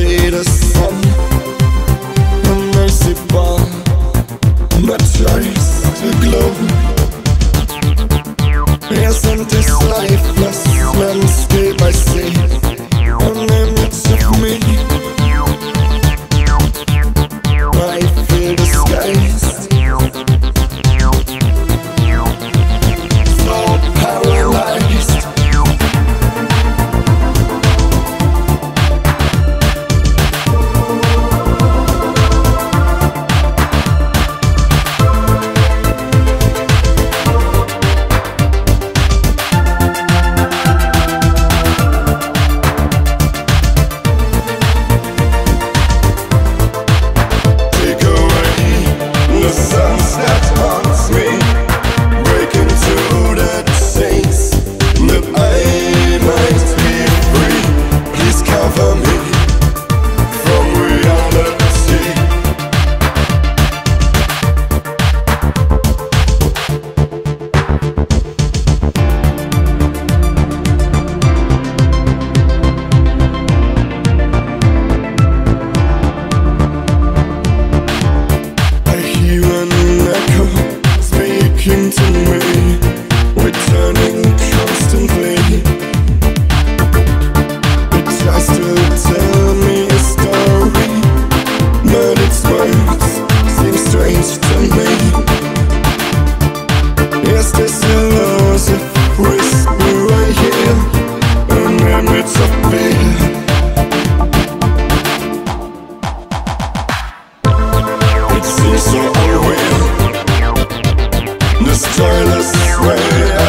see the sun Unmerciful But yours to glow Yes, I'm just Careless way.